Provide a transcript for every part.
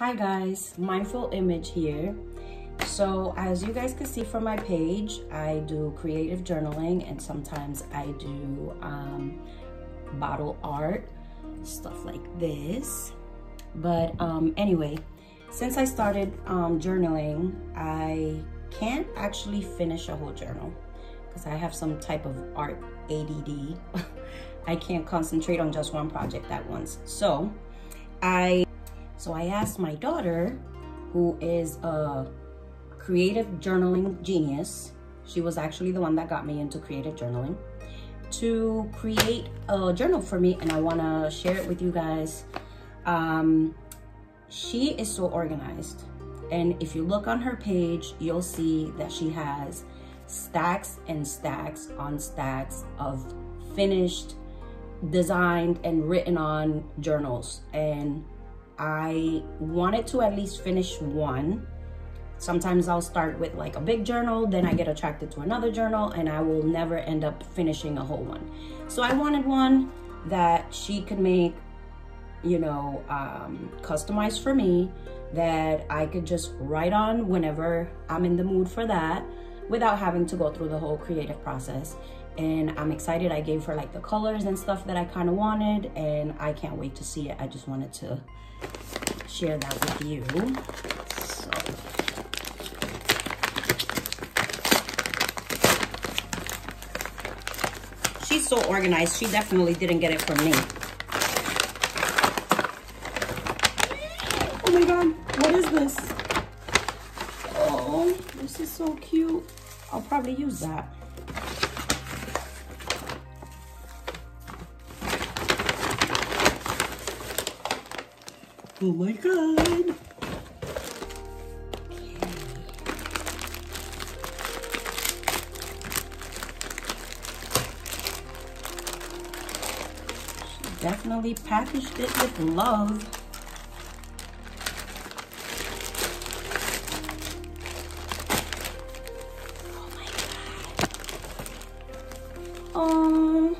Hi guys, Mindful Image here. So as you guys can see from my page, I do creative journaling and sometimes I do um, bottle art, stuff like this. But um, anyway, since I started um, journaling, I can't actually finish a whole journal because I have some type of art ADD. I can't concentrate on just one project at once. So I so I asked my daughter, who is a creative journaling genius, she was actually the one that got me into creative journaling, to create a journal for me and I wanna share it with you guys. Um, she is so organized. And if you look on her page, you'll see that she has stacks and stacks on stacks of finished, designed, and written on journals. And I wanted to at least finish one. Sometimes I'll start with like a big journal, then I get attracted to another journal and I will never end up finishing a whole one. So I wanted one that she could make, you know, um, customized for me that I could just write on whenever I'm in the mood for that without having to go through the whole creative process. And I'm excited. I gave her like the colors and stuff that I kind of wanted and I can't wait to see it. I just wanted to share that with you. So. She's so organized. She definitely didn't get it from me. Oh my God, what is this? Oh, this is so cute. I'll probably use that. Oh my god. Definitely packaged it with love. Oh my god. Oh,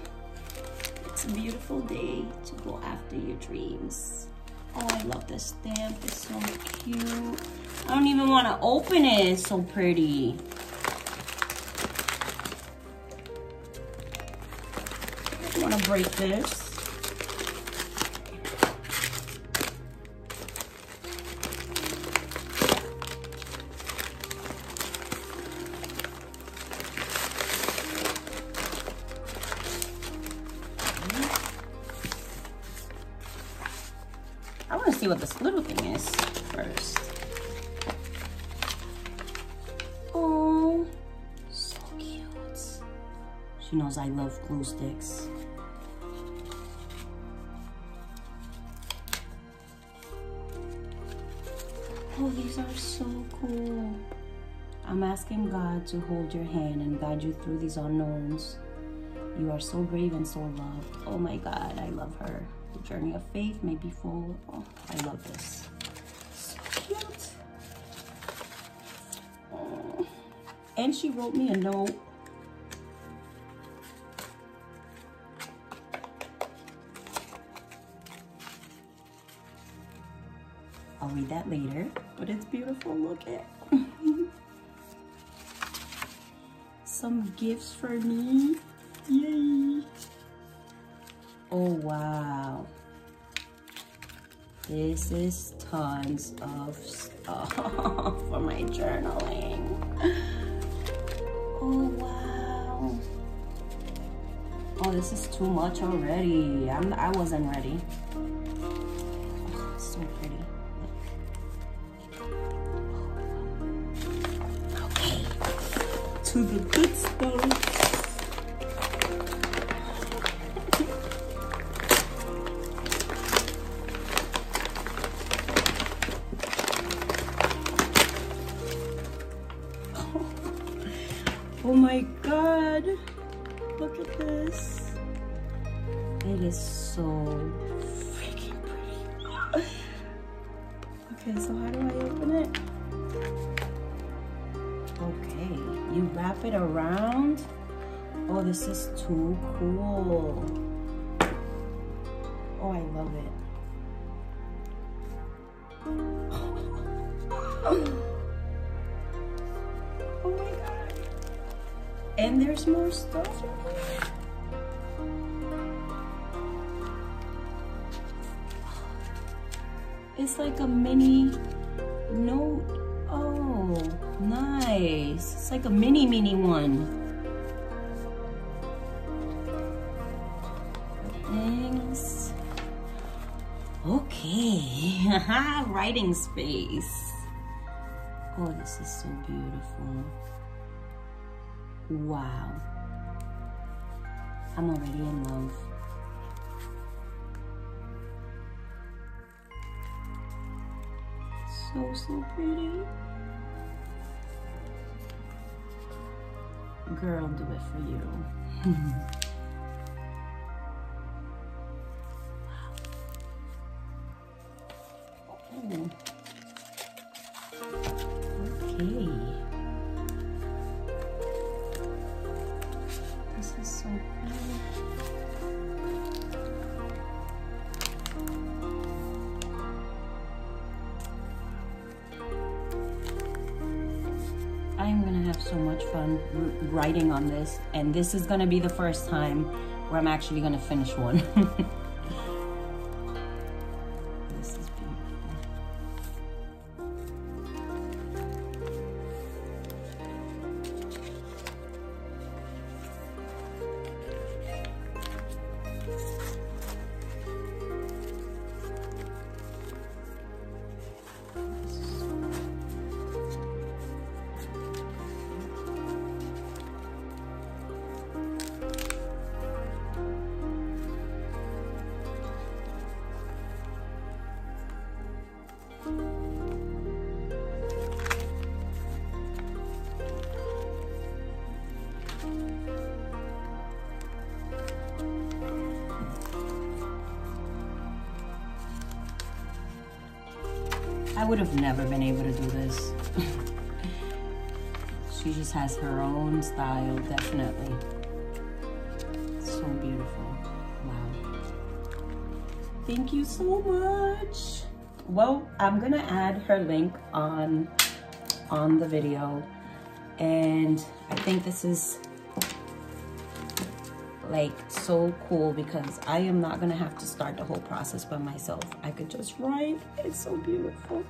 it's a beautiful day to go after your dreams. Oh, I love this stamp. It's so cute. I don't even want to open it. It's so pretty. I don't want to break this. See what this little thing is first. Oh, so cute. She knows I love glue sticks. Oh, these are so cool. I'm asking God to hold your hand and guide you through these unknowns. You are so brave and so loved. Oh my God, I love her. The journey of faith may be full. Oh, I love this. Cute. Oh. And she wrote me a note. I'll read that later, but it's beautiful. Look at some gifts for me. Yay! Oh, wow. This is tons of stuff for my journaling. Oh, wow. Oh, this is too much already. I'm, I wasn't ready. Oh, so pretty. Okay, to the good stuff. Oh my god. Look at this. It is so freaking pretty. Okay, so how do I open it? Okay, you wrap it around. Oh, this is too cool. Oh, I love it. And there's more stuff It's like a mini note. Oh, nice. It's like a mini, mini one. Things. Okay, writing space. Oh, this is so beautiful. Wow. I'm already in love. So, so pretty. Girl, do it for you. fun um, writing on this and this is gonna be the first time where I'm actually gonna finish one. I would have never been able to do this. she just has her own style, definitely. So beautiful. Wow. Thank you so much. Well, I'm gonna add her link on on the video. And I think this is like so cool because I am not gonna have to start the whole process by myself. I could just write. It's so beautiful.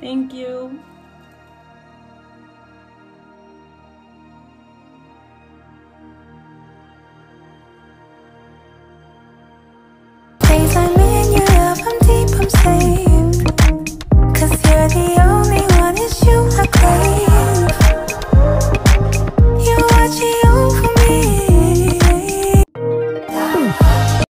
Thank you. Days like me and you love, I'm deep, I'm safe.